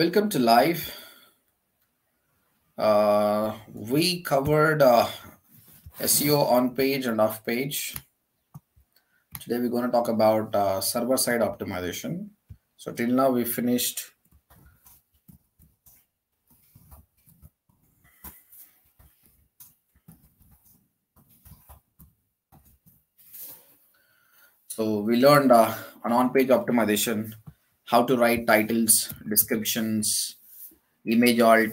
Welcome to live. Uh, we covered uh, SEO on page and off page. Today we're going to talk about uh, server side optimization. So till now we finished So we learned uh, on on-page optimization, how to write titles, descriptions, image alt,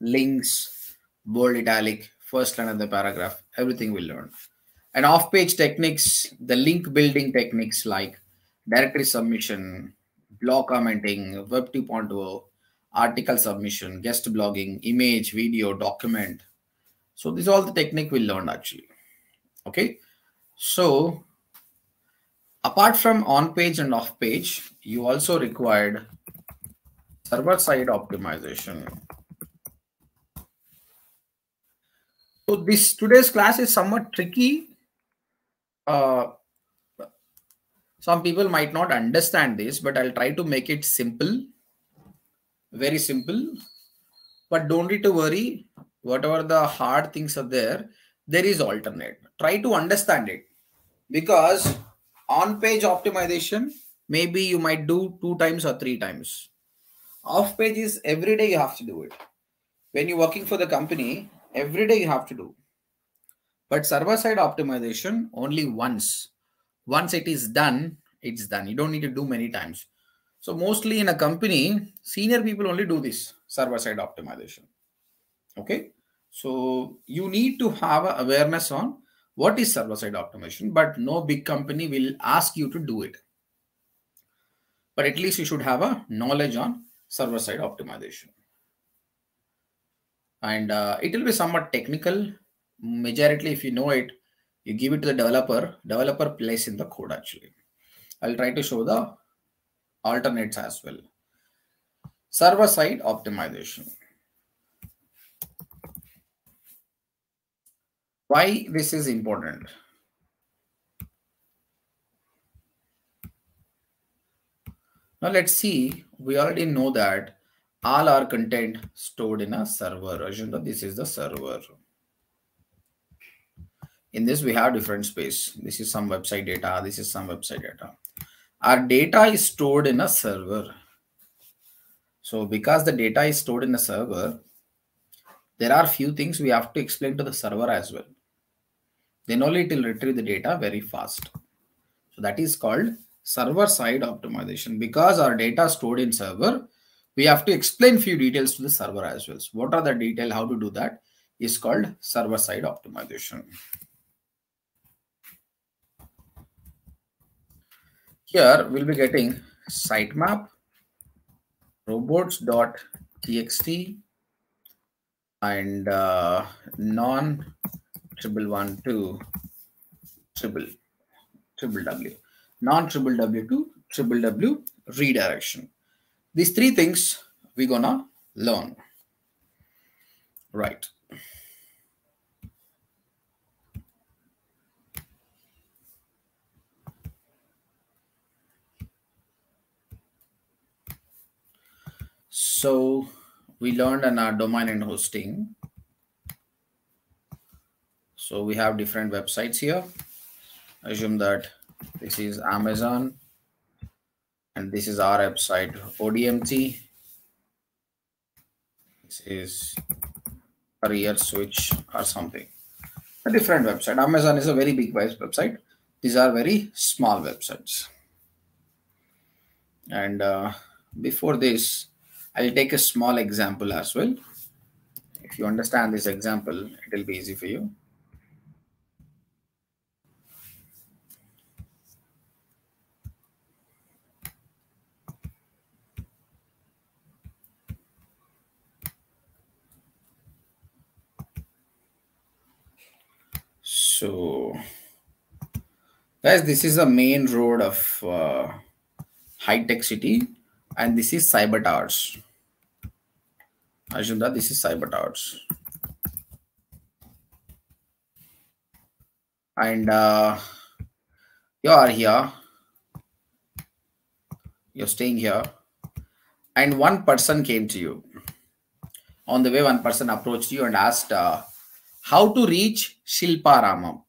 links, bold italic, first line of the paragraph, everything we learn. And off-page techniques, the link building techniques like directory submission, blog commenting, web 2.0, article submission, guest blogging, image, video, document. So these are all the technique we learned actually. Okay. So apart from on page and off page, you also required server side optimization. So this today's class is somewhat tricky. Uh, some people might not understand this, but I'll try to make it simple, very simple. But don't need to worry. Whatever the hard things are there, there is alternate. Try to understand it because on page optimization, maybe you might do two times or three times. Off page is every day you have to do it. When you're working for the company, every day you have to do. But server side optimization only once. Once it is done, it's done. You don't need to do many times. So mostly in a company, senior people only do this server side optimization. Okay. So you need to have awareness on what is server side optimization, but no big company will ask you to do it. But at least you should have a knowledge on server side optimization. And uh, it will be somewhat technical. Majority, if you know it, you give it to the developer, developer place in the code actually. I'll try to show the alternates as well. Server side optimization. Why this is important? Now let's see, we already know that all our content stored in a server. Assume that this is the server. In this, we have different space. This is some website data. This is some website data. Our data is stored in a server. So because the data is stored in a server, there are few things we have to explain to the server as well. Then only it will retrieve the data very fast. So that is called server side optimization. Because our data stored in server, we have to explain few details to the server as well. So what are the detail, how to do that is called server side optimization. Here we'll be getting sitemap, robots.txt, and uh, non triple one to triple triple w non triple w to triple w redirection. These three things we're gonna learn. Right. So we learned in our domain and hosting. So we have different websites here. Assume that this is Amazon and this is our website ODMT. This is career switch or something. A different website. Amazon is a very big website. These are very small websites. And uh, before this, I'll take a small example as well. If you understand this example, it will be easy for you. So, guys, this is the main road of uh, high tech city, and this is Cyber Towers. That this is Cyber Towers. And uh, you are here, you're staying here, and one person came to you. On the way, one person approached you and asked uh, how to reach Shilparamam.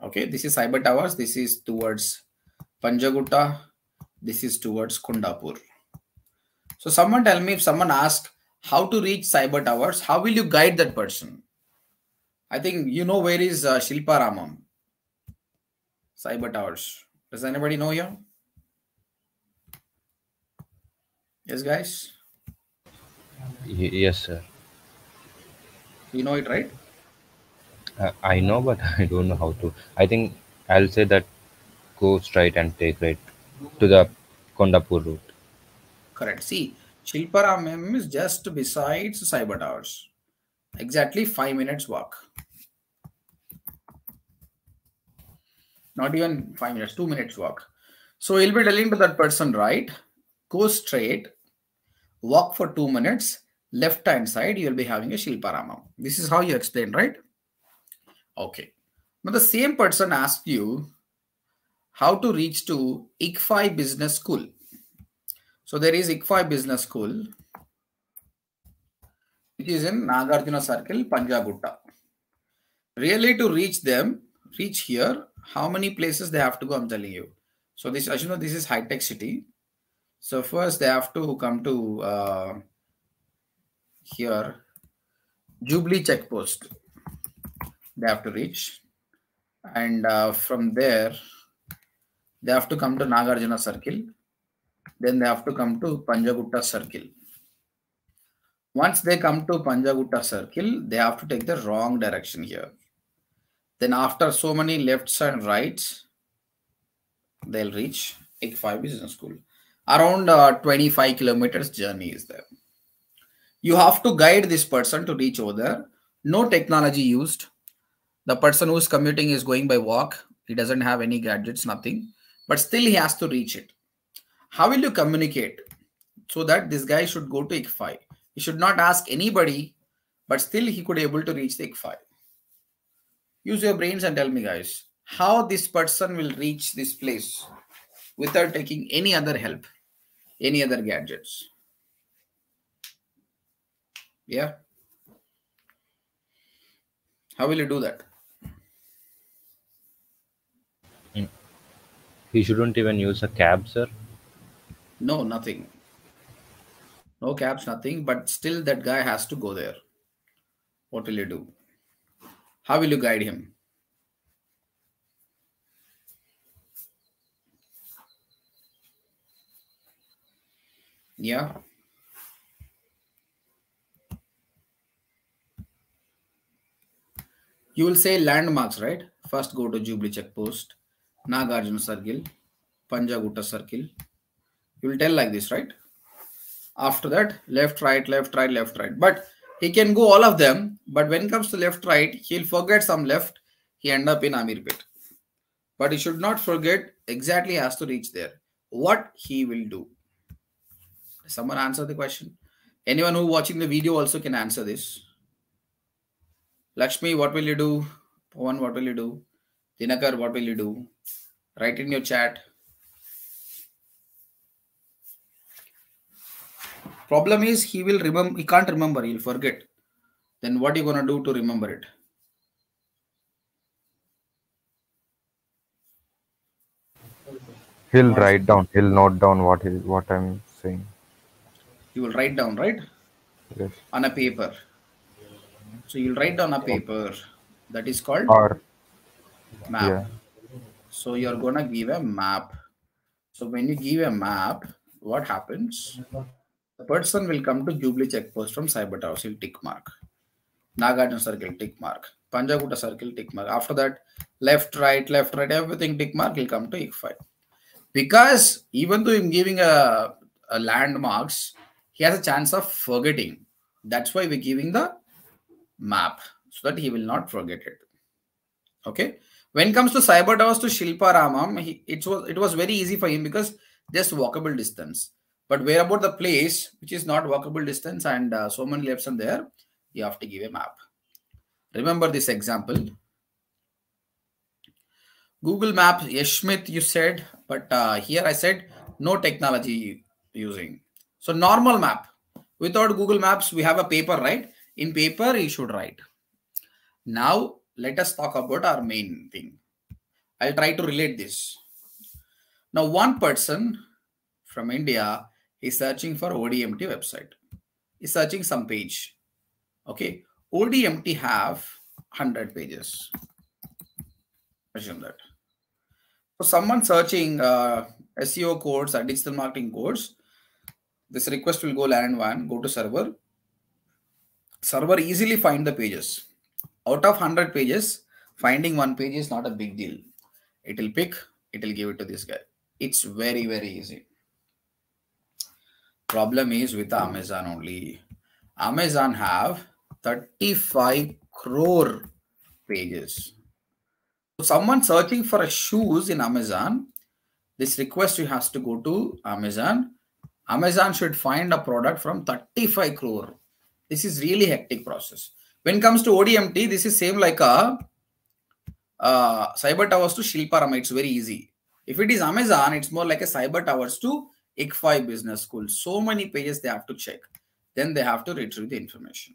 Okay, this is Cyber Towers. This is towards Panjagutta. This is towards Kondapur. So someone tell me if someone asks how to reach Cyber Towers, how will you guide that person? I think you know where is uh, Shilparamam. Cyber Towers. Does anybody know here? Yes, guys? Y- yes, sir. You know it, right? Uh, I know, but I don't know how to. I think I'll say that go straight and take right to the Kondapur route. Correct. See, Shilparamam is just besides Cyber Towers. Exactly five minutes walk. Not even five minutes, two minutes walk. So he'll be telling to that person, right? Go straight, walk for two minutes, left hand side, you'll be having a Shilparamam. This is how you explain, right? Okay. Now the same person asked you how to reach to ICFAI Business School. So there is ICFAI Business School, which is in Nagarjuna Circle, Panjagutta. Really to reach them, reach here, how many places they have to go, I'm telling you. So this, as you know, this is high-tech city. So first they have to come to uh, here, Jubilee check post. They have to reach. And uh, from there, they have to come to Nagarjuna Circle. Then they have to come to Panjagutta Circle. Once they come to Panjagutta Circle, they have to take the wrong direction here. Then after so many lefts and rights, they'll reach ICFAI Business School. Around uh, 25 kilometers journey is there. You have to guide this person to reach over there. No technology used. The person who's commuting is going by walk. He doesn't have any gadgets, nothing. But still he has to reach it. How will you communicate? So that this guy should go to ICFAI. He should not ask anybody, but still he could able to reach the ICFAI. Use your brains and tell me, guys, how this person will reach this place without taking any other help, any other gadgets. Yeah. How will you do that? He shouldn't even use a cab, sir. No, nothing. No cabs, nothing. But still, that guy has to go there. What will you do? How will you guide him? Yeah. You will say landmarks, right? First go to Jubilee check post, Nagarjuna Circle, Panjagutta Circle. You will tell like this, right? After that, left, right, left, right, left, right. But he can go all of them. But when it comes to left, right, he'll forget some left. He end up in Amirpet. But he should not forget exactly has to reach there. What he will do. Someone answer the question. Anyone who watching the video also can answer this. Lakshmi, what will you do? Pawan, what will you do? Dinakar, what will you do? Write in your chat. Problem is he will remember he can't remember, he'll forget. Then what are you gonna do to remember it? He'll write down. He'll note down what he what I'm saying. You will write down, right? Yes. On a paper. So you'll write down a paper that is called Or map. yeah. So you're gonna give a map. So when you give a map, what happens? The person will come to Jubilee check post from Cyber Towers. He'll tick mark. Nagarjuna circle tick mark. Panjagutta circle tick mark. After that, left, right, left, right, everything tick mark. He'll come to ICFAI. Because even though I'm giving a, a landmarks, he has a chance of forgetting. That's why we're giving the map so that he will not forget it. Okay. When it comes to Cyber Towers to Shilparamam, he, it was it was very easy for him because just walkable distance. But where about the place which is not walkable distance and uh, so many lefts are there, you have to give a map. Remember this example. Google Maps, Yes Smith, you said, but uh, here I said no technology using. So normal map. Without Google Maps, we have a paper, right? In paper, you should write. Now, let us talk about our main thing. I'll try to relate this. Now, one person from India is searching for ODMT website. is searching some page. Okay. ODMT have 100 pages. Assume that. So someone searching uh, SEO codes or digital marketing codes, this request will go LAN one, go to server. Server easily find the pages. Out of 100 pages, finding one page is not a big deal. It will pick, it will give it to this guy. It's very, very easy. Problem is with Amazon only. Amazon have 35 crore pages. So someone searching for a shoes in Amazon, this request you has to go to Amazon. Amazon should find a product from 35 crore. This is really hectic process. When it comes to ODMT, this is same like a uh, Cyber Towers to Shilparama. It's very easy. If it is Amazon, it's more like a Cyber Towers to ICFAI Business School. So many pages they have to check. Then they have to retrieve the information.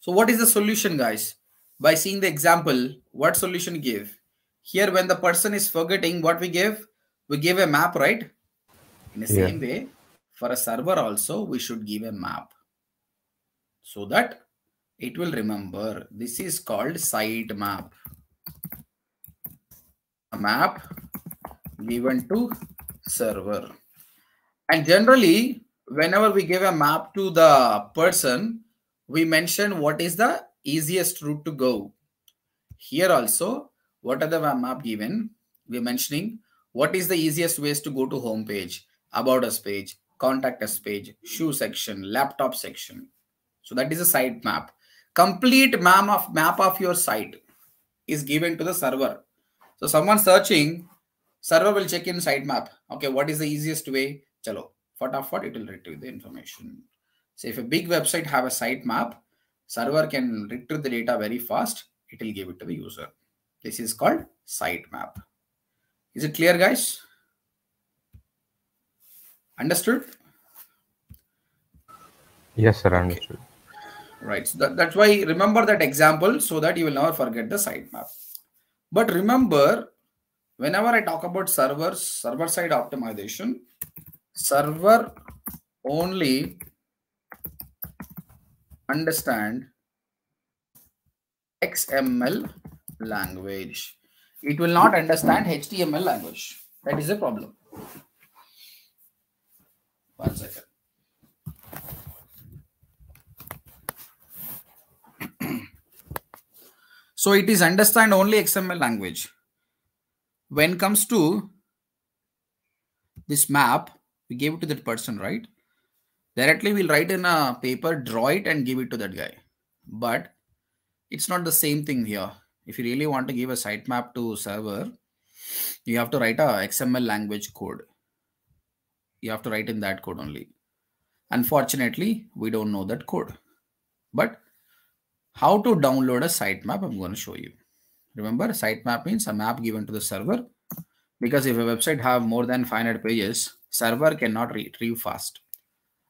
So what is the solution, guys? By seeing the example, what solution give? Here, when the person is forgetting what we give, we give a map, right? In the Yeah. same way, for a server also, we should give a map so that it will remember. This is called site map. A map given to server. And generally, whenever we give a map to the person, we mention what is the easiest route to go. Here also, what are the map given? We're mentioning what is the easiest ways to go to home page, about us page, contact us page, shoe section, laptop section. So that is a site map. Complete map of map of your site is given to the server. So someone searching, server will check in site map. Okay, what is the easiest way? Chalo, fatafat, it will retrieve the information. So if a big website have a site map, server can retrieve the data very fast. It will give it to the user. This is called site map. Is it clear, guys? Understood? Yes, sir. Understood. Right. So that, that's why remember that example so that you will never forget the sitemap. But remember, whenever I talk about servers, server side optimization, server only understand XML language. It will not understand HTML language. That is a problem. One second. So it is understand only XML language. When comes to this map, we gave it to that person, right? Directly we'll write in a paper, draw it and give it to that guy. But it's not the same thing here. If you really want to give a sitemap to server, you have to write a XML language code. You have to write in that code only. Unfortunately, we don't know that code. But how to download a sitemap, I'm going to show you. Remember, sitemap means a map given to the server. Because if a website have more than 500 pages, server cannot retrieve fast.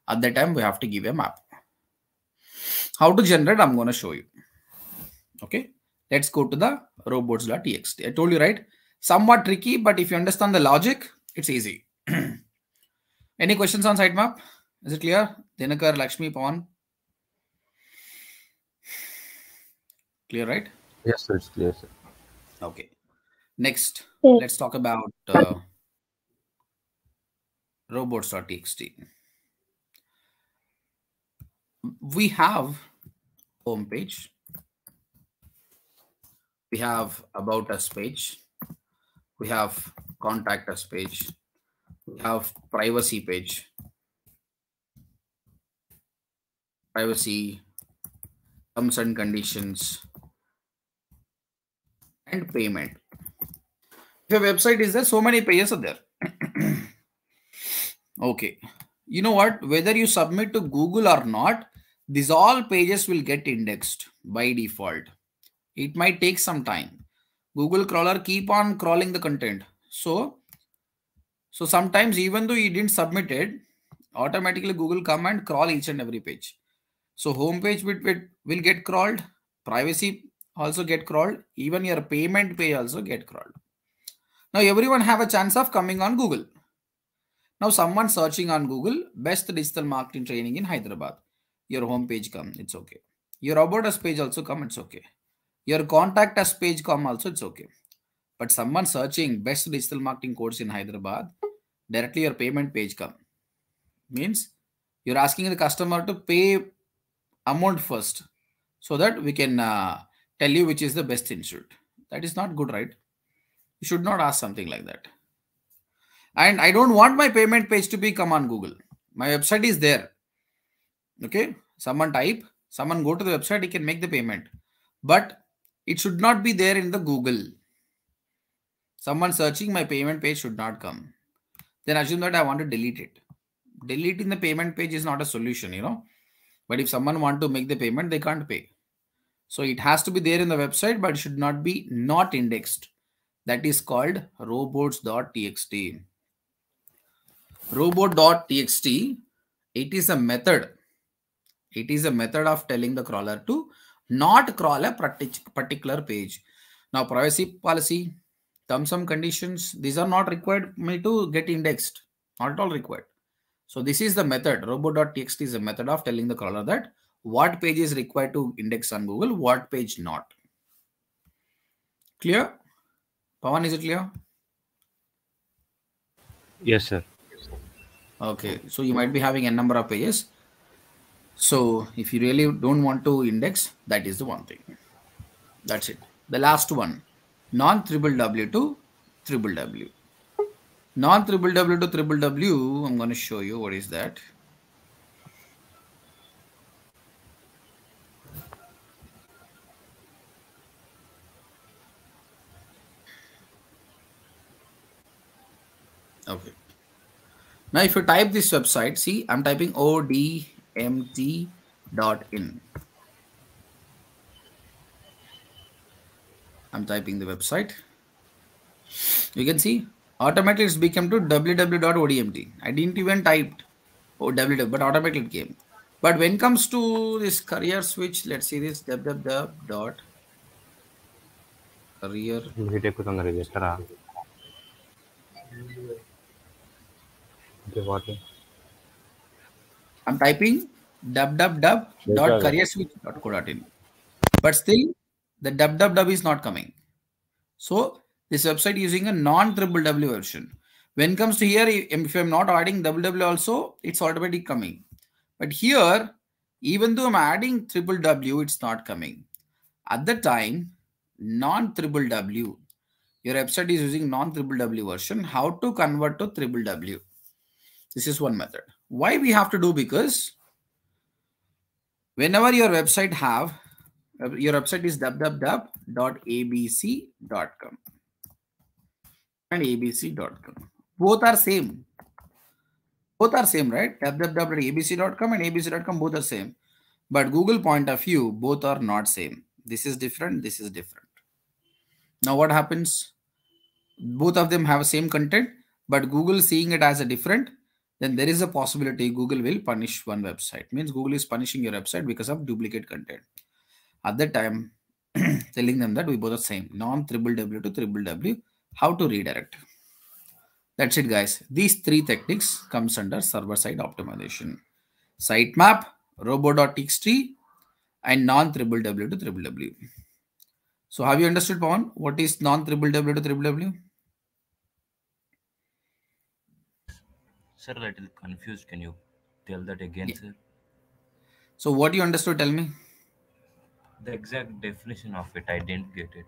At that time, we have to give a map. How to generate, I'm going to show you. Okay, let's go to the robots.txt. I told you, right? Somewhat tricky, but if you understand the logic, it's easy. Any questions on sitemap? Is it clear? Dinakar, Lakshmi, Pawan? Clear, right? Yes, sir. It's clear, sir. Okay. Next, Yes. let's talk about uh, robots.txt. We have home page. We have about us page. We have contact us page. We have privacy page. Privacy, terms and conditions, and payment. If your website is there, so many pages are there. okay. You know what? Whether you submit to Google or not, these all pages will get indexed by default. It might take some time. Google crawler keep on crawling the content. So, so sometimes even though you didn't submit it, automatically Google come and crawl each and every page. So home page will, will, will get crawled, privacy also get crawled, even your payment page also get crawled. Now everyone have a chance of coming on Google. Now someone searching on Google, best digital marketing training in Hyderabad. Your homepage come, it's okay. Your about us page also come, it's okay. Your contact us page come also, it's okay. But someone searching best digital marketing course in Hyderabad, directly your payment page come. Means you're asking the customer to pay amount first so that we can uh, tell you which is the best institute. That is not good, right? You should not ask something like that. And I don't want my payment page to be come on Google. My website is there. Okay. Someone type, someone go to the website, he can make the payment. But it should not be there in the Google. Someone searching my payment page should not come. Then assume that I want to delete it. Deleting the payment page is not a solution, you know. But if someone want to make the payment, they can't pay. So it has to be there in the website, but should not be not indexed. That is called robots.txt. Robot.txt, it is a method. It is a method of telling the crawler to not crawl a particular page. Now, privacy policy, terms and conditions, these are not required me to get indexed. Not at all required. So this is the method. Robot.txt is a method of telling the crawler that what page is required to index on Google, what page not. Clear? Pawan, is it clear? Yes, sir. Okay, so you might be having a number of pages. So if you really don't want to index, that is the one thing. That's it. The last one, non triple W to triple W. Non triple W to triple W, I'm going to show you what is that. Okay. Now, if you type this website, see, I'm typing odmt.in. I'm typing the website. You can see automatically it's become to www.odmt. I didn't even type www, but automatically it came. But when comes to this career switch, let's see this www dot career I'm typing www.careerswitch.co.in. But still, the www is not coming. So this website using a non-www version. When comes to here, if I'm not adding www also, it's already coming. But here, even though I'm adding www, it's not coming. At the time, non-www, your website is using non-www version. How to convert to www? This is one method. Why we have to do because whenever your website have your website is www.abc.com and abc.com. Both are same. Both are same, right? www.abc.com and abc.com both are same. But Google point of view, both are not same. This is different. This is different. Now what happens? Both of them have same content, but Google seeing it as a different, then there is a possibility Google will punish one website. Means Google is punishing your website because of duplicate content. At that time, telling them that we both are same. Non triple W to triple W. How to redirect. That's it, guys. These three techniques comes under server side optimization. Sitemap, robo.txt, and non triple W to triple W. So have you understood, Pawan? What is non triple W to triple W? Sir, a little confused. Can you tell that again, Yeah. sir? So what you understood, tell me. The exact definition of it, I didn't get it.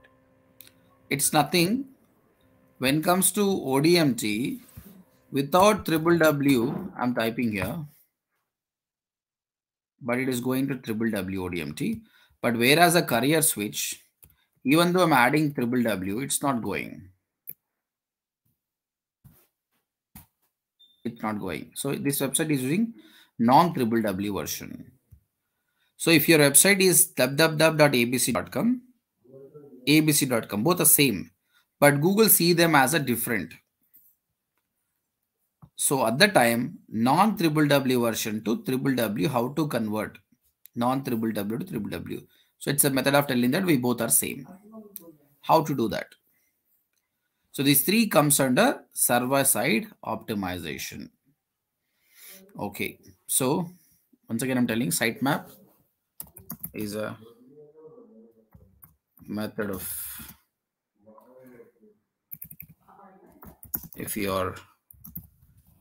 It's nothing. When it comes to ODMT, without triple W, I'm typing here, but it is going to triple W ODMT. But whereas a career switch, even though I'm adding triple W, it's not going. It's not going. So this website is using non triple W version. So if your website is www.abc.com, abc.com, both are same, but Google see them as a different. So at the time, non triple W version to triple W, how to convert non triple W to triple W. So it's a method of telling that we both are same. How to do that? So these three comes under server side optimization. Okay. So once again, I'm telling sitemap is a method of if your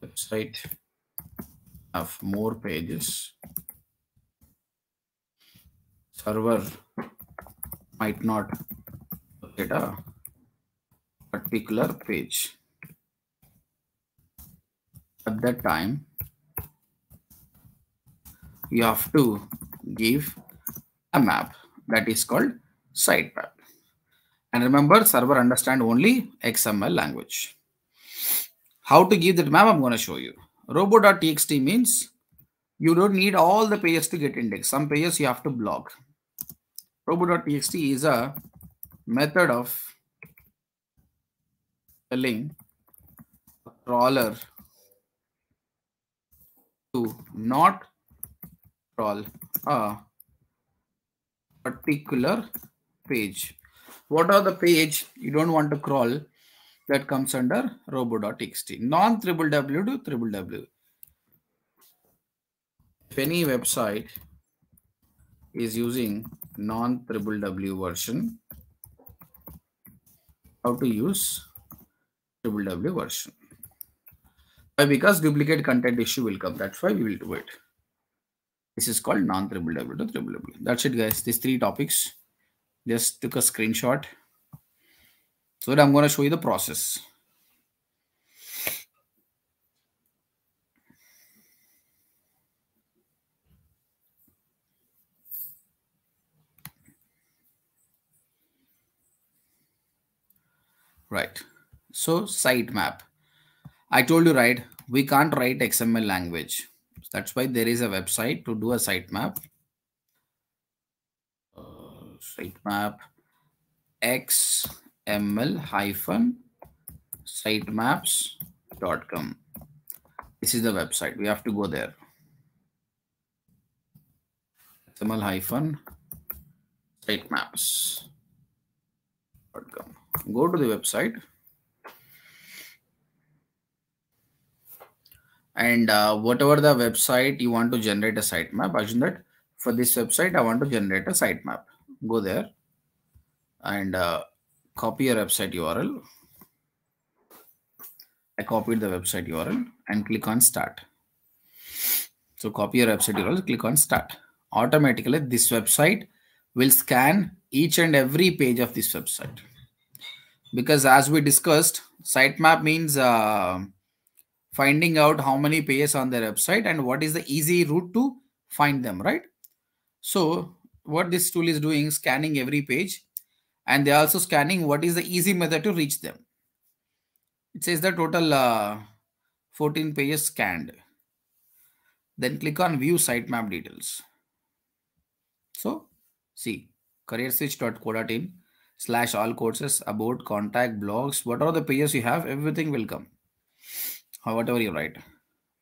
website have more pages server might not get a particular page. At that time you have to give a map that is called sitemap and remember server understand only xml language. How to give that map i'm going to show you. Robo.txt means you don't need all the pages to get indexed. Some pages you have to block. Robo.txt is a method of telling a crawler to not crawl a particular page. What are the page you don't want to crawl that comes under robo.txt? Non triple W to triple W. If any website is using non triple W version, how to use triple W version. Why? Because duplicate content issue will come. That's why we will do it. This is called non triple W to triple W. That's it, guys. These three topics. Just took a screenshot. So I'm going to show you the process. Right. So sitemap. I told you, right? We can't write XML language. That's why there is a website to do a sitemap. Uh, sitemap xml hyphen sitemaps.com. This is the website. We have to go there. XML hyphen sitemaps.com. Go to the website. And uh, whatever the website you want to generate a sitemap, assume that for this website I want to generate a sitemap. Go there and uh, copy your website URL. I copied the website URL and click on start. So copy your website URL, click on start. Automatically this website will scan each and every page of this website. Because as we discussed, sitemap means uh, finding out how many pages on their website and what is the easy route to find them, right? So what this tool is doing, is scanning every page and they're also scanning what is the easy method to reach them. It says the total uh, 14 pages scanned. Then click on view sitemap details. So see careerswitch.co.in slash all courses about contact blogs, what are the pages you have, everything will come or whatever you write.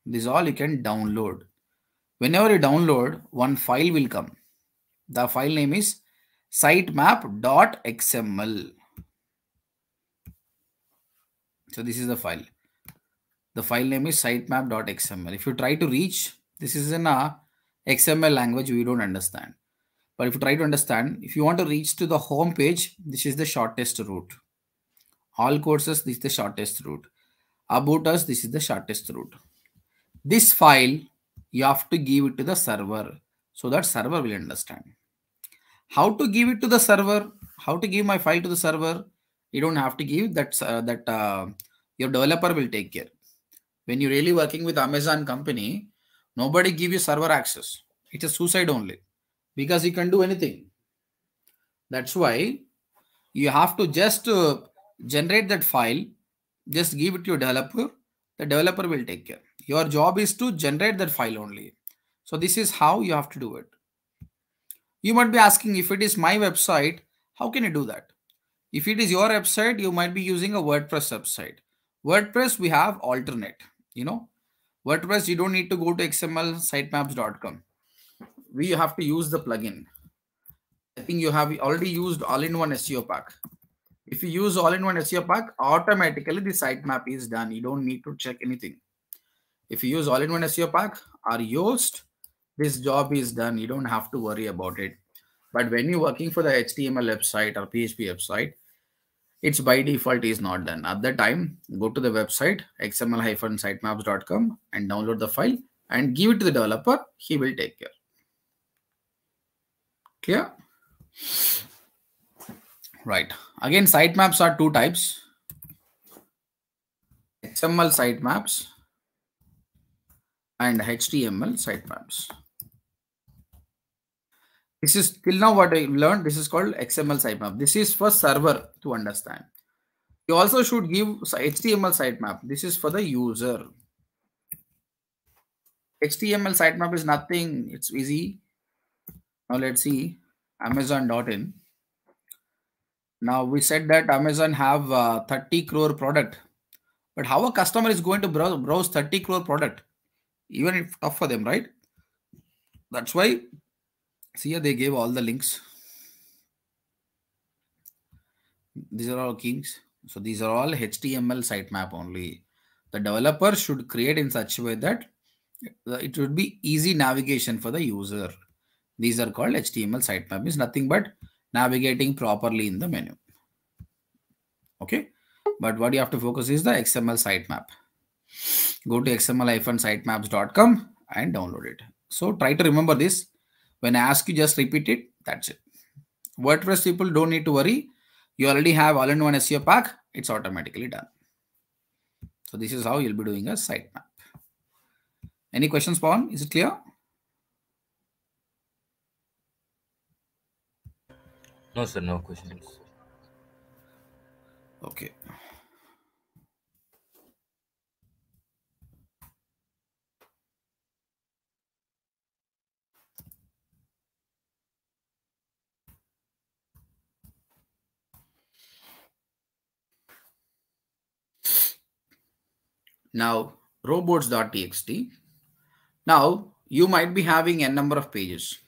This is all you can download. Whenever you download, one file will come. The file name is sitemap.xml. So this is the file. The file name is sitemap.xml. If you try to reach, this is in a XML language we don't understand. But if you try to understand, if you want to reach to the home page, this is the shortest route. All courses, this is the shortest route about us this is the shortest route. This file you have to give it to the server so that server will understand. How to give it to the server? How to give my file to the server? You don't have to give that uh, that uh, your developer will take care. When you're really working with amazon company nobody give you server access. It's a suicide only because you can do anything. That's why you have to just uh, generate that file just give it to your developer. The developer will take care. Your job is to generate that file only. So this is how you have to do it. You might be asking if it is my website how can you do that? If it is your website you might be using a wordpress website. Wordpress we have alternate You know, WordPress, you don't need to go to XML sitemaps.com. We have to use the plugin. I think you have already used all-in-one SEO pack. If you use all-in-one SEO pack, automatically the sitemap is done. You don't need to check anything. If you use all-in-one SEO pack or Yoast, this job is done. You don't have to worry about it. But when you're working for the HTML website or PHP website, it's by default is not done. At that time, go to the website xml-sitemaps.com and download the file and give it to the developer. He will take care. Clear? Right. Again, sitemaps are two types. XML sitemaps and HTML sitemaps. This is till now what I learned. This is called XML sitemap. This is for server to understand. You also should give HTML sitemap. This is for the user. HTML sitemap is nothing. It's easy. Now let's see Amazon.in. Now we said that Amazon have uh, 30 crore product, but how a customer is going to browse, browse 30 crore product? Even if tough for them, right? That's why see here they gave all the links. These are all kings. So these are all HTML sitemap only. The developer should create in such a way that it would be easy navigation for the user. These are called HTML sitemap. Is nothing but navigating properly in the menu. Okay. But what you have to focus is the XML sitemap. Go to xml-sitemaps.com and download it. So try to remember this. When I ask you, just repeat it. That's it. WordPress people don't need to worry. You already have all-in-one SEO pack. It's automatically done. So this is how you'll be doing a sitemap. Any questions, Pawan? Is it clear? No, sir, no questions. Okay. Now, robots.txt. Now, you might be having a number of pages.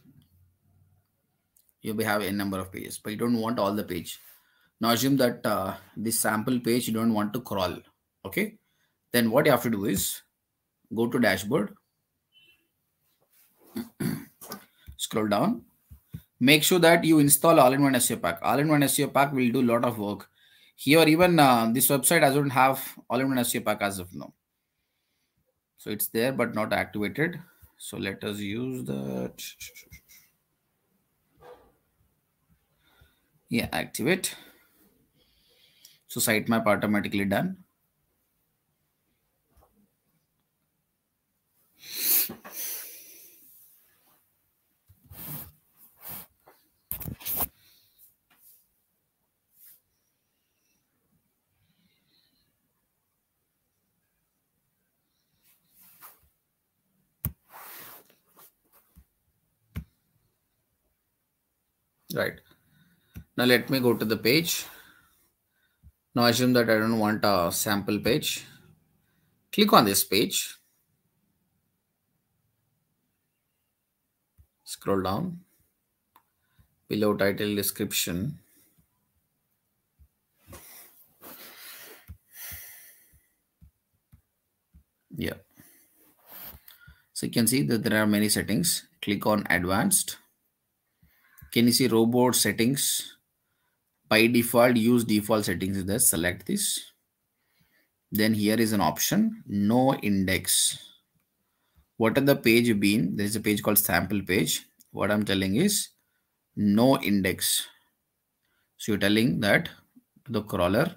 You'll be having a number of pages, but you don't want all the page. Now, assume that uh, this sample page you don't want to crawl. Okay. Then what you have to do is go to dashboard, scroll down, make sure that you install all-in-one SEO pack. All-in-one SEO pack will do a lot of work. Here, even uh, this website doesn't have all-in-one SEO pack as of now. So it's there, but not activated. So let us use the yeah activate. So sitemap automatically done. Right. Now let me go to the page. Now assume that I don't want a sample page. Click on this page. Scroll down. Below title description. Yeah. So you can see that there are many settings. Click on advanced can you see robot settings by default use default settings is there. Select this. Then here is an option no index. What are the page been? There is a page called sample page. What i'm telling is no index. So you're telling that to the crawler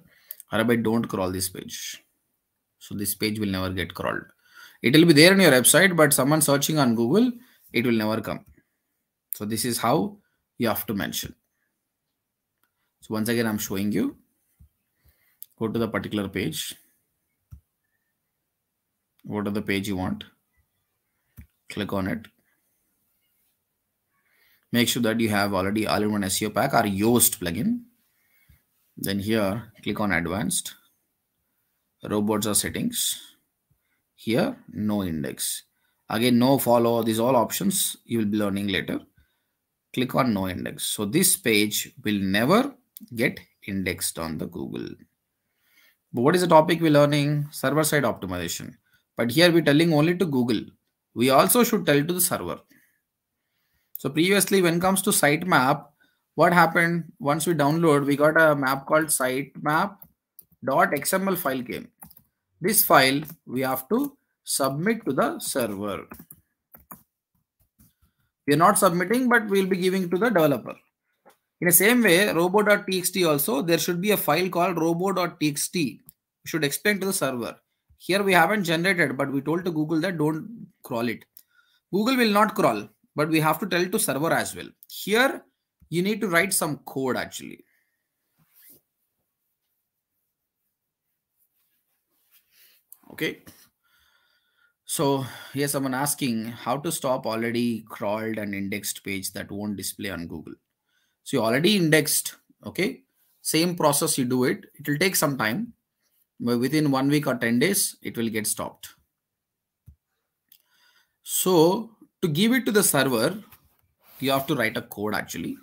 Arabic don't crawl this page. So this page will never get crawled. It will be there on your website but someone searching on google it will never come. So this is how you have to mention. Once again, I'm showing you. Go to the particular page. Go to the page you want. Click on it. Make sure that you have already all-in-one SEO pack or Yoast plugin. Then here, click on advanced. Robots or settings. Here, no index. Again, no follow, these all options you will be learning later. Click on no index. So this page will never get indexed on the Google. But what is the topic we're learning? Server side optimization. But here we're telling only to Google. We also should tell to the server. So previously, when it comes to sitemap, what happened once we download, we got a map called sitemap.xml file came. This file we have to submit to the server. We are not submitting, but we'll be giving to the developer. In the same way, robo.txt also, there should be a file called robo.txt. We should explain to the server. Here we haven't generated, but we told to Google that don't crawl it. Google will not crawl, but we have to tell to server as well. Here, you need to write some code actually. Okay. So here someone asking how to stop already crawled and indexed page that won't display on Google. So you already indexed, okay? Same process you do it. It will take some time. But within one week or 10 days, it will get stopped. So to give it to the server, you have to write a code actually.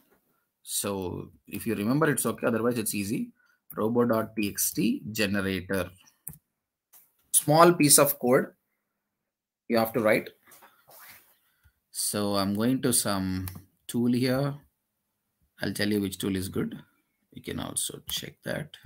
So if you remember, it's okay. Otherwise, it's easy. robo.txt generator. Small piece of code you have to write. So I'm going to some tool here. I'll tell you which tool is good. You can also check that.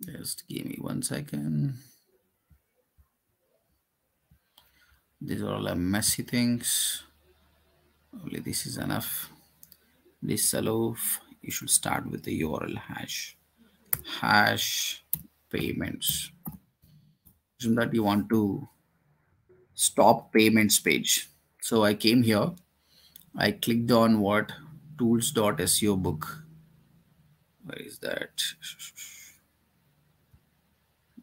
Just give me one second. These are all the messy things. Only this is enough. This allow you should start with the URL hash. Hash payments. Assume that you want to stop payments page. So I came here. I clicked on what tools.seo book. Where is that?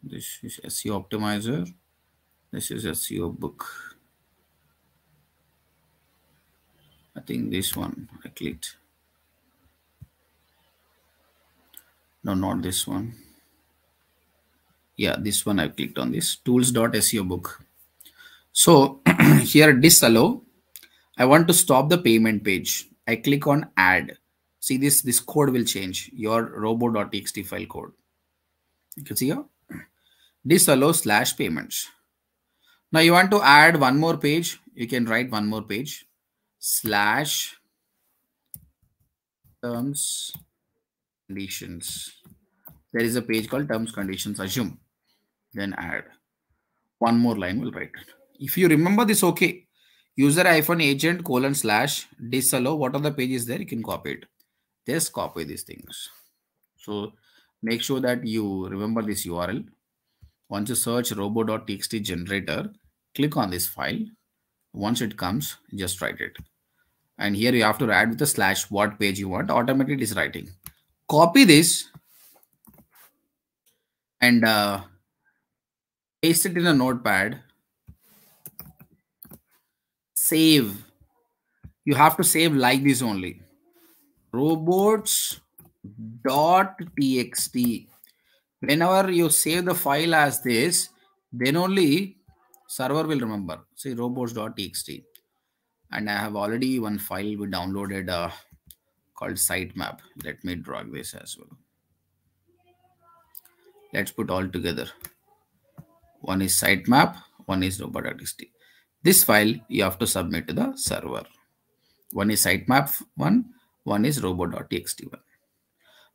This is SEO optimizer. This is a SEO book. I think this one I clicked. No, not this one. Yeah, this one I clicked on this tools.seo book. So here disallow. I want to stop the payment page. I click on add. See this, this code will change your robo.txt file code. You can see here disallow slash payments. Now you want to add one more page. You can write one more page slash terms conditions. There is a page called terms conditions assume. Then add one more line We'll write it. If you remember this, okay. User hyphen agent colon slash disallow. What are the pages there? You can copy it. Just copy these things. So make sure that you remember this URL once you search robo.txt generator, click on this file. Once it comes, just write it. And here you have to add with the slash what page you want. Automatically it is writing. Copy this and uh, paste it in a notepad. Save. You have to save like this only. Robots.txt whenever you save the file as this, then only server will remember. See robots.txt. And I have already one file we downloaded uh, called sitemap. Let me drag this as well. Let's put all together. One is sitemap, one is robot.txt. This file you have to submit to the server. One is sitemap one, one is robot.txt one.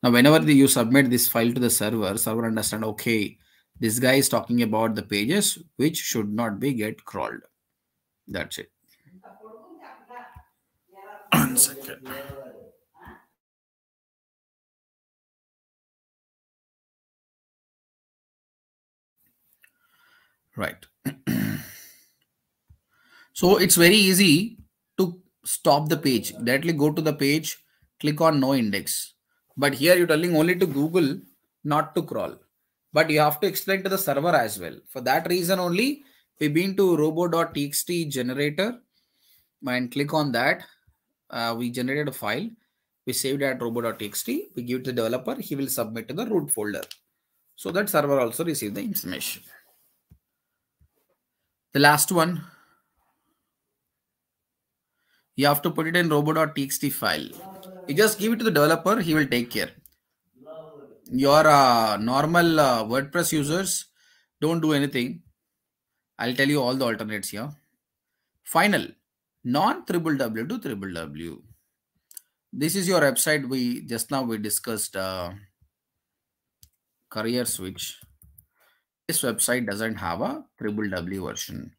Now, whenever you submit this file to the server, server understand, okay, this guy is talking about the pages which should not be get crawled. That's it. One second. Right. so it's very easy to stop the page. Directly go to the page, click on no index But here you're telling only to Google, not to crawl. But you have to explain to the server as well. For that reason only, we've been to robo.txt generator and click on that. Uh, we generated a file. We saved it at robo.txt. We give it to the developer. He will submit to the root folder. So that server also receive the information. The last one, you have to put it in robo.txt file. You just give it to the developer, he will take care. Your uh, normal uh, WordPress users don't do anything. I'll tell you all the alternates here. Final, non triple W to triple W. This is your website. We just now we discussed uh, career switch. This website doesn't have a triple W version.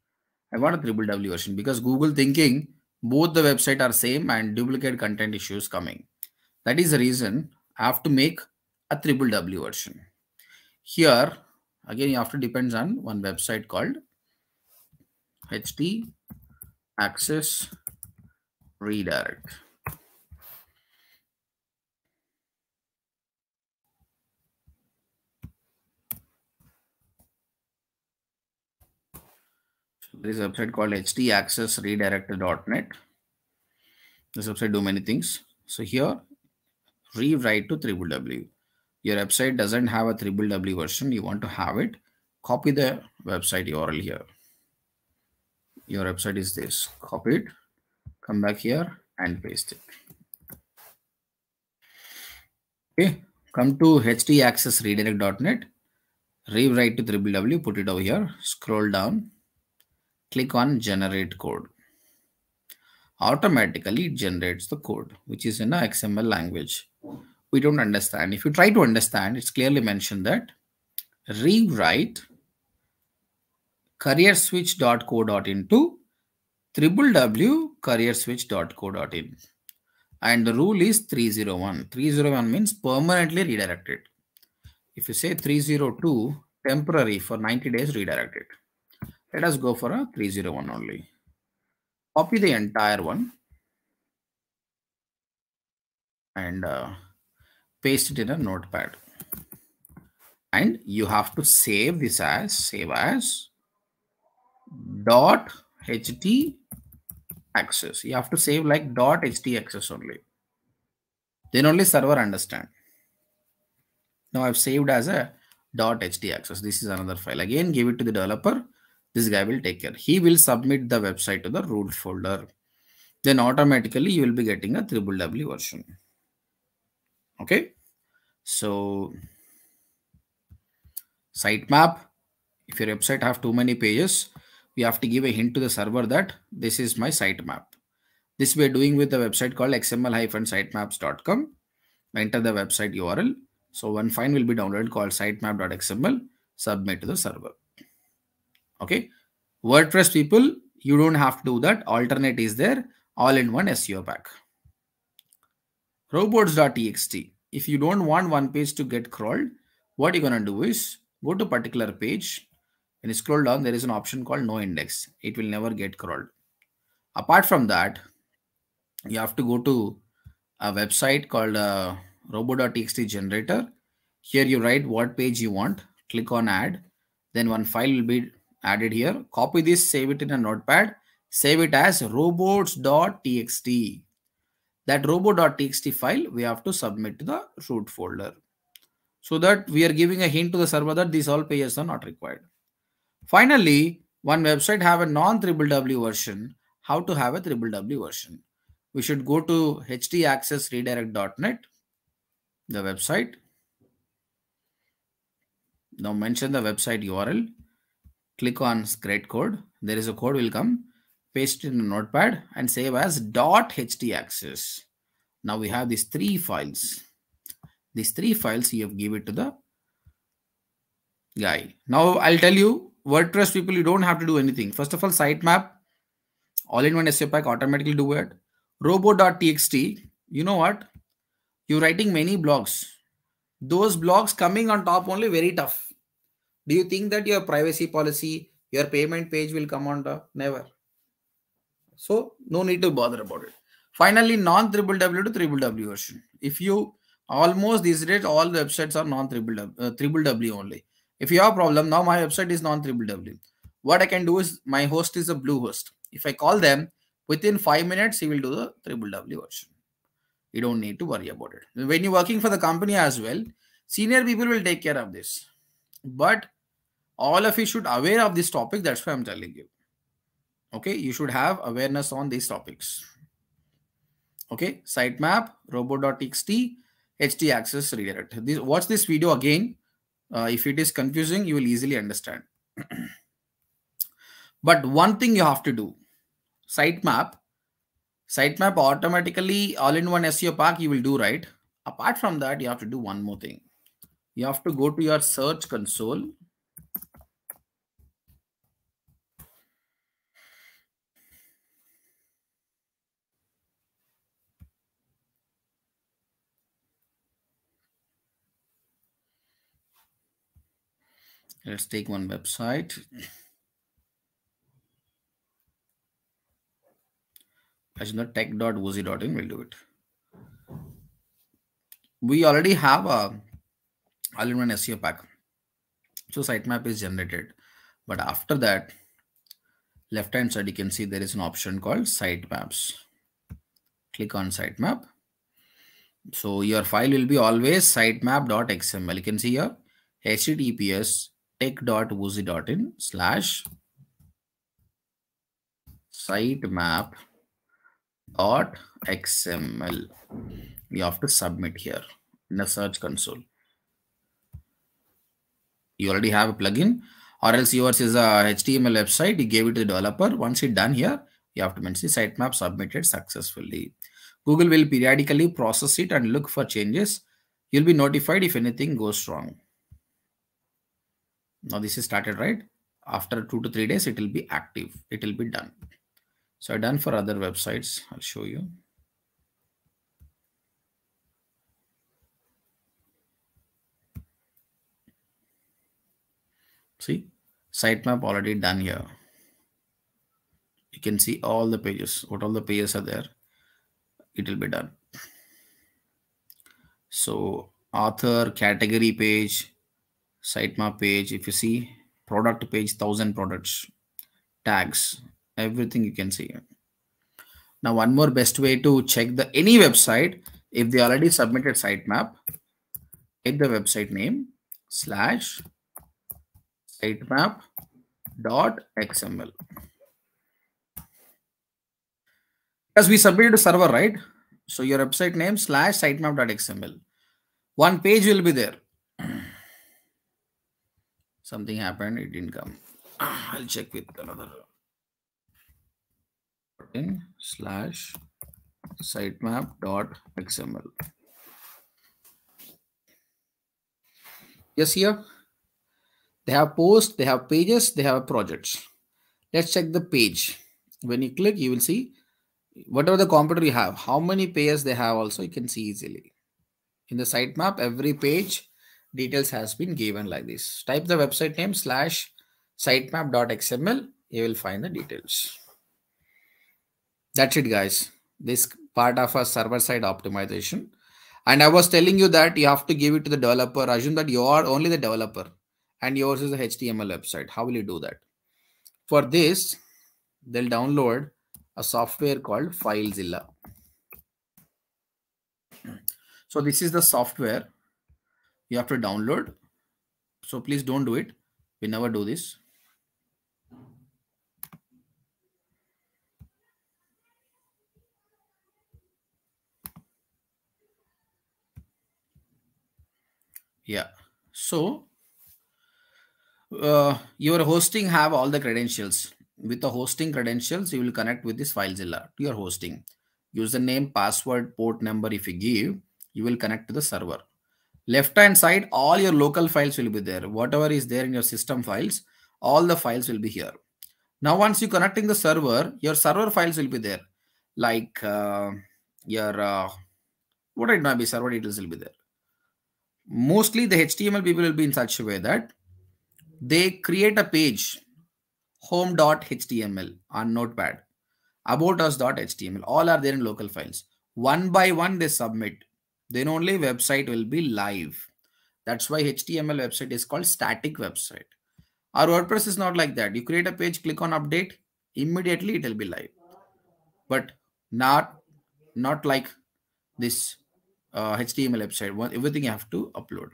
I want a triple W version because Google thinking both the website are same and duplicate content issues coming. That is the reason I have to make a triple W version. Here, again, you have to depends on one website called HT Access Redirect. there is a website called htaccessredirect.net. This website do many things. So here, rewrite to triple W. Your website doesn't have a triple W version. You want to have it. Copy the website URL here. Your website is this. Copy it. Come back here and paste it. Okay. Come to htaccessredirect.net. Rewrite to triple W. Put it over here. Scroll down click on generate code. Automatically it generates the code, which is in a XML language. We don't understand. If you try to understand, it's clearly mentioned that rewrite careerswitch.co.in to www.careerswitch.co.in. And the rule is 301. 301 means permanently redirected. If you say 302, temporary for 90 days redirected. Let us go for a 301 only. Copy the entire one and uh, paste it in a notepad. And you have to save this as save as dot ht access. You have to save like dot ht access only. Then only server understand. Now I've saved as a dot ht access. This is another file. Again, give it to the developer this guy will take care. He will submit the website to the root folder. Then automatically you will be getting a triple W version. Okay. So sitemap, if your website have too many pages, we have to give a hint to the server that this is my sitemap. This we are doing with the website called xml-sitemaps.com. Enter the website URL. So one file will be downloaded called sitemap.xml. Submit to the server okay wordpress people you don't have to do that alternate is there all in one seo pack robots.txt if you don't want one page to get crawled what you're going to do is go to particular page. You scroll down there is an option called no index. It will never get crawled. Apart from that you have to go to a website called uh, generator. Here you write what page you want. Click on add. Then one file will be added here. Copy this, save it in a notepad, save it as robots.txt. That robo.txt file we have to submit to the root folder. So that we are giving a hint to the server that these all pages are not required. Finally, one website have a non-triple W version. How to have a triple W version? We should go to htaccessredirect.net, the website. Now mention the website URL click on create code. There is a code will come, paste it in a notepad and save as .ht access. Now we have these three files. These three files you have give it to the guy. Now I'll tell you WordPress people, you don't have to do anything. First of all, sitemap, all-in-one SEO pack automatically do it. Robo.txt, you know what? You're writing many blogs. Those blogs coming on top only very tough do you think that your privacy policy, your payment page will come on top? Never. So no need to bother about it. Finally, non triple W to triple W version. If you almost these days all the websites are non triple w, uh, triple w only. If you have a problem now my website is non triple w. What i can do is my host is a bluehost if i call them within five minutes he will do the triple w version. You don't need to worry about it. When you're working for the company as well senior people will take care of this. But all of you should aware of this topic that's why i'm telling you okay you should have awareness on these topics. Okay sitemap robo.txt ht access redirect. This watch this video again. Uh, if it is confusing you will easily understand. But one thing you have to do sitemap sitemap automatically all in one seo pack you will do right? Apart from that you have to do one more thing. You have to go to your search console Let's take one website. The tech.woozy.in will do it. We already have a all-in-one SEO pack. So sitemap is generated. But after that, left-hand side, you can see there is an option called sitemaps. Click on sitemap. So your file will be always sitemap.xml. You can see here https tech.woozy.in slash sitemap dot xml you have to submit here in the search console. You already have a plugin or else yours is a html website. You gave it to the developer. Once it's done here you have to mention sitemap submitted successfully. Google will periodically process it and look for changes. You'll be notified if anything goes wrong now this is started right? After two to three days it will be active. It will be done. So i done for other websites. I'll show you. See? Sitemap already done here. You can see all the pages. What all the pages are there? It will be done. So author category page sitemap page if you see product page thousand products tags everything you can see. Now one more best way to check the any website if they already submitted sitemap hit the website name slash sitemap dot xml because we submitted server right? So your website name slash sitemap dot xml one page will be there something happened it didn't come. Ah, I'll check with another in slash sitemap dot xml yes here. They have posts they have pages they have projects. Let's check the page. When you click you will see whatever the computer you have how many pages they have also you can see easily. In the sitemap every page details has been given like this. Type the website name slash sitemap.xml. You will find the details. That's it, guys. This part of a server side optimization. And I was telling you that you have to give it to the developer. Assume that you are only the developer and yours is a HTML website. How will you do that? For this, they'll download a software called FileZilla. So this is the software you have to download. So please don't do it. We never do this. Yeah. So uh, your hosting have all the credentials. With the hosting credentials, you will connect with this FileZilla to your hosting. Username, password, port number, if you give, you will connect to the server left hand side all your local files will be there. Whatever is there in your system files all the files will be here. Now once you connecting the server your server files will be there. Like uh, your uh, what it might be server details will be there. Mostly the html people will be in such a way that they create a page home.html on notepad. About us.html all are there in local files. One by one they submit then only website will be live. That's why HTML website is called static website. Our WordPress is not like that. You create a page, click on update, immediately it will be live. But not not like this uh, HTML website. One, everything you have to upload.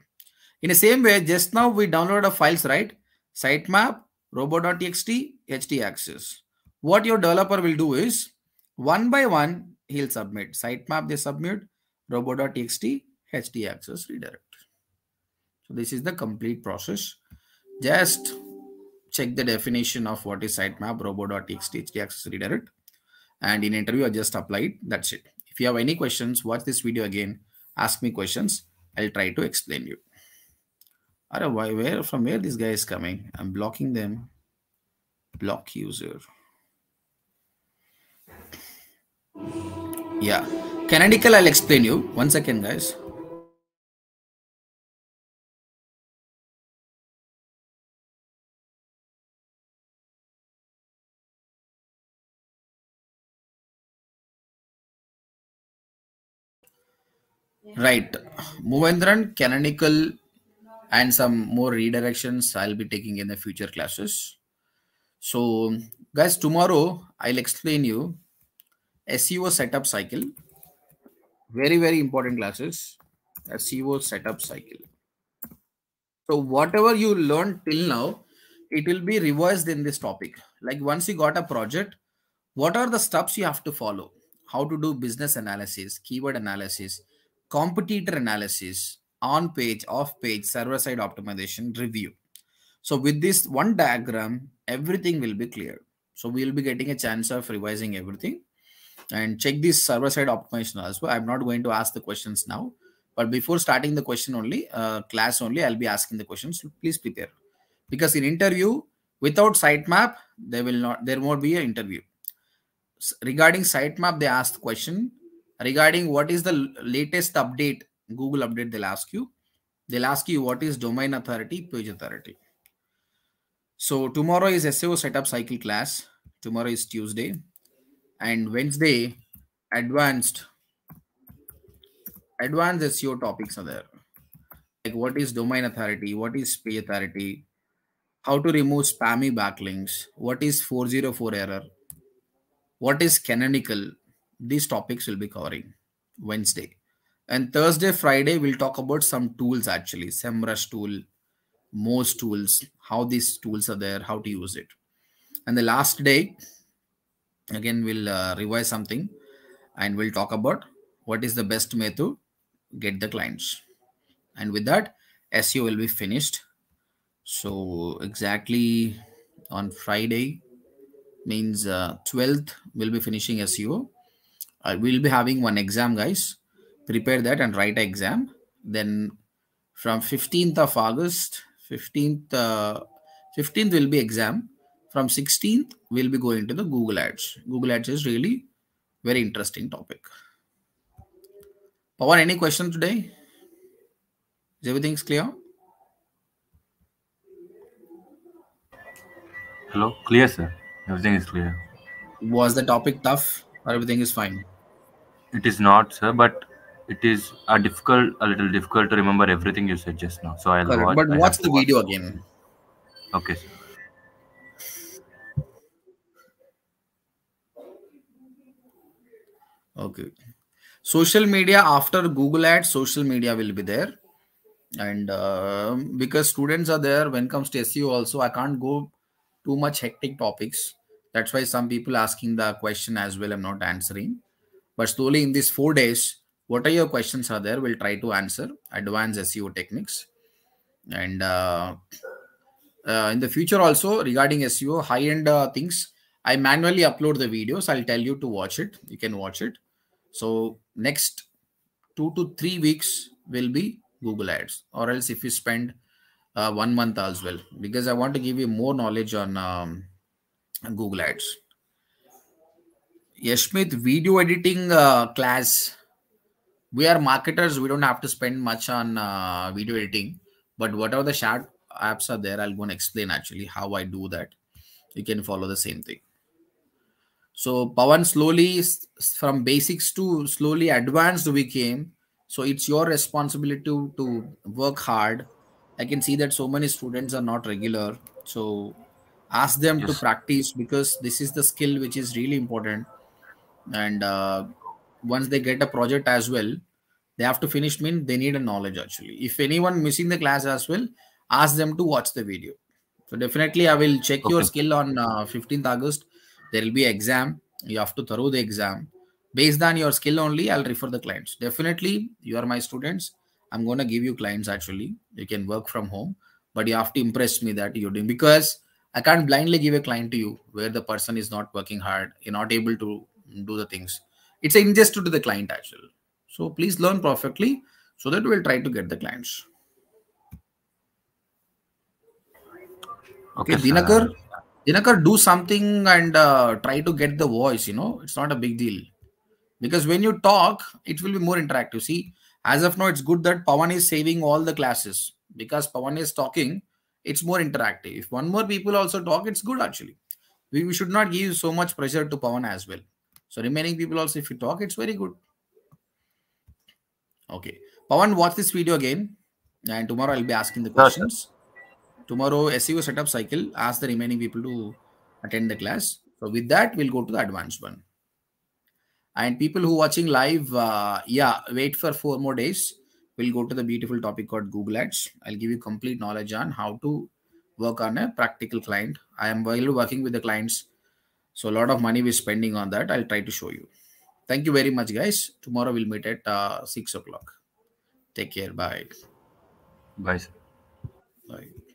In the same way, just now we downloaded a files, right? Sitemap, robo.txt, htaccess. What your developer will do is one by one, he'll submit. Sitemap, they submit, robo.txt, htaccess redirect. So this is the complete process. Just check the definition of what is sitemap, robo.txt, htaccess redirect. And in interview, I just applied. That's it. If you have any questions, watch this video again. Ask me questions. I'll try to explain you. Are why where from where this guy is coming? I'm blocking them. Block user. Yeah. Canonical, I'll explain you. One second, guys. Right. Movendran, canonical, and some more redirections I'll be taking in the future classes. So, guys, tomorrow I'll explain you SEO setup cycle. Very, very important classes. SEO setup cycle. So, whatever you learned till now, it will be revised in this topic. Like once you got a project, what are the steps you have to follow? How to do business analysis, keyword analysis, competitor analysis, on page, off page, server side optimization, review. So with this one diagram, everything will be clear. So we'll be getting a chance of revising everything and check this server side optimization also. I'm not going to ask the questions now, but before starting the question only, uh, class only, I'll be asking the questions. So please prepare because in interview without sitemap, there will not, there won't be an interview. Regarding sitemap, they asked question regarding what is the latest update google update they'll ask you they'll ask you what is domain authority page authority so tomorrow is seo setup cycle class tomorrow is tuesday and wednesday advanced advanced seo topics are there. Like what is domain authority? What is page authority? How to remove spammy backlinks? What is 404 error? What is canonical? These topics will be covering Wednesday. And Thursday, Friday, we'll talk about some tools actually, SEMrush tool, most tools, how these tools are there, how to use it. And the last day, again, we'll uh, revise something and we'll talk about what is the best way to get the clients. And with that, SEO will be finished. So exactly on Friday means uh, 12th, we'll be finishing SEO uh, we'll be having one exam guys prepare that and write exam then from 15th of august 15th uh, 15th will be exam from 16th we'll be going to the google ads google ads is really very interesting topic Pawan, any question today is everything's clear hello clear sir everything is clear was the topic tough or everything is fine it is not, sir, but it is a difficult, a little difficult to remember everything you said just now. So I'll Correct. watch. But I watch the watch. video again. Okay, sir. Okay. Social media after Google Ads, social media will be there. And uh, because students are there, when it comes to SEO also, I can't go too much hectic topics. That's why some people asking the question as well. I'm not answering. But slowly in these four days, what are your questions are there? We'll try to answer advanced SEO techniques. And uh, uh, in the future also regarding SEO, high-end uh, things, I manually upload the videos. I'll tell you to watch it. You can watch it. So next two to three weeks will be Google Ads, or else if you spend uh, one month as well, because I want to give you more knowledge on um, Google Ads. Yashmith, video editing uh, class. We are marketers. We don't have to spend much on uh, video editing, but whatever the short apps are there, I'll go and explain actually how I do that. You can follow the same thing. So Pawan slowly from basics to slowly advanced we came. So it's your responsibility to, to work hard. I can see that so many students are not regular. So ask them to practice because this is the skill which is really important. And uh, once they get a project as well, they have to finish mean they need a knowledge actually. If anyone missing the class as well, ask them to watch the video. So definitely I will check your skill on uh, 15th August. There will be exam. You have to thorough the exam. Based on your skill only, I'll refer the clients. Definitely, you are my students. I'm going to give you clients actually. You can work from home, but you have to impress me that you're doing because I can't blindly give a client to you where the person is not working hard, you're not able to do the things. It's an injustice to the client actually. So please learn perfectly so that we'll try to get the clients. Okay, Okay. Dinakar, Dinakar, do something and uh, try to get the voice. You know, it's not a big deal because when you talk, it will be more interactive. See, as of now, it's good that Pawan is saving all the classes because Pawan is talking. It's more interactive. If one more people also talk, it's good actually. We, we should not give so much pressure to Pawan as well. So remaining people also, if you talk, it's very good. Okay, Pawan, watch this video again, and tomorrow I'll be asking the questions. Tomorrow, SEO setup cycle. Ask the remaining people to attend the class. So with that, we'll go to the advanced one. And people who watching live, uh, yeah, wait for four more days. We'll go to the beautiful topic called Google Ads. I'll give you complete knowledge on how to work on a practical client. I am while working with the clients, so a lot of money we're spending on that. I'll try to show you. Thank you very much, guys. Tomorrow we'll meet at uh, six o'clock. Take care. Bye. Bye, sir. Bye.